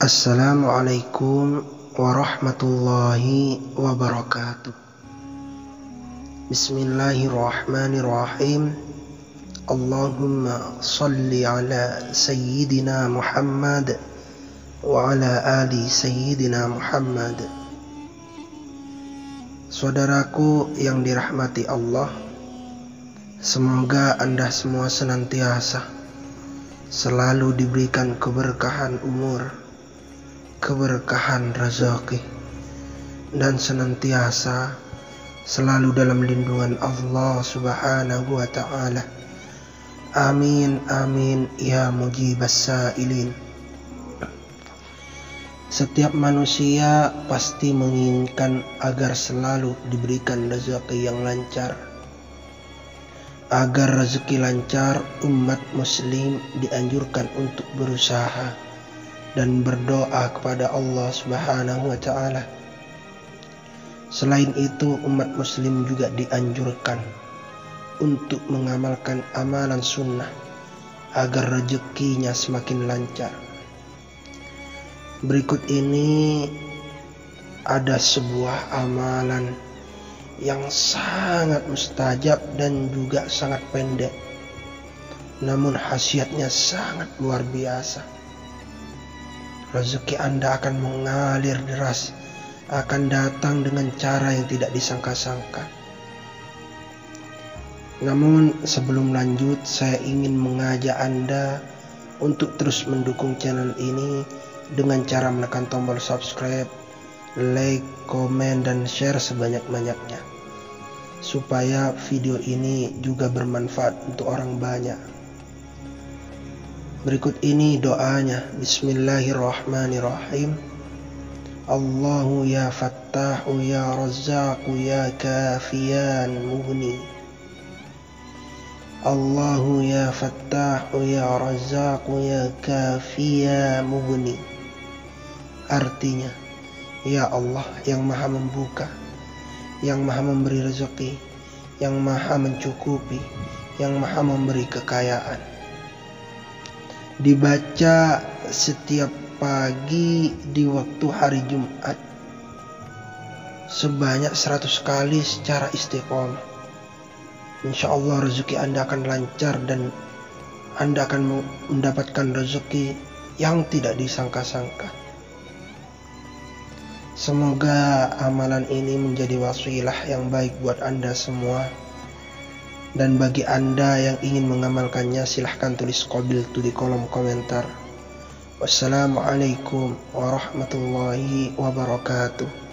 Assalamualaikum warahmatullahi wabarakatuh. Bismillahirrahmanirrahim. Allahumma salli ala sayyidina Muhammad wa ala ali sayyidina Muhammad. Saudaraku yang dirahmati Allah, semoga Anda semua senantiasa selalu diberikan keberkahan umur keberkahan rezeki dan senantiasa selalu dalam lindungan Allah Subhanahu wa taala. Amin amin ya mujibas sailin. Setiap manusia pasti menginginkan agar selalu diberikan rezeki yang lancar. Agar rezeki lancar, umat muslim dianjurkan untuk berusaha dan berdoa kepada Allah Subhanahu wa taala. Selain itu, umat muslim juga dianjurkan untuk mengamalkan amalan sunnah agar rezekinya semakin lancar. Berikut ini ada sebuah amalan yang sangat mustajab dan juga sangat pendek. Namun khasiatnya sangat luar biasa rezeki Anda akan mengalir deras, akan datang dengan cara yang tidak disangka-sangka. Namun sebelum lanjut, saya ingin mengajak Anda untuk terus mendukung channel ini dengan cara menekan tombol subscribe, like, komen, dan share sebanyak-banyaknya. Supaya video ini juga bermanfaat untuk orang banyak. Berikut ini doanya. Bismillahirrahmanirrahim. Allahu ya fattahu ya razzaqu ya kafiyan mughni. Allahu ya fattahu ya razzaqu ya kafiya mughni. Artinya, Ya Allah yang maha membuka, yang maha memberi rezeki, yang maha mencukupi, yang maha memberi kekayaan dibaca setiap pagi di waktu hari Jumat sebanyak 100 kali secara istiqomah. Insya Allah rezeki Anda akan lancar dan Anda akan mendapatkan rezeki yang tidak disangka-sangka. Semoga amalan ini menjadi wasilah yang baik buat Anda semua dan bagi Anda yang ingin mengamalkannya silahkan tulis kobil tu di kolom komentar. Wassalamualaikum warahmatullahi wabarakatuh.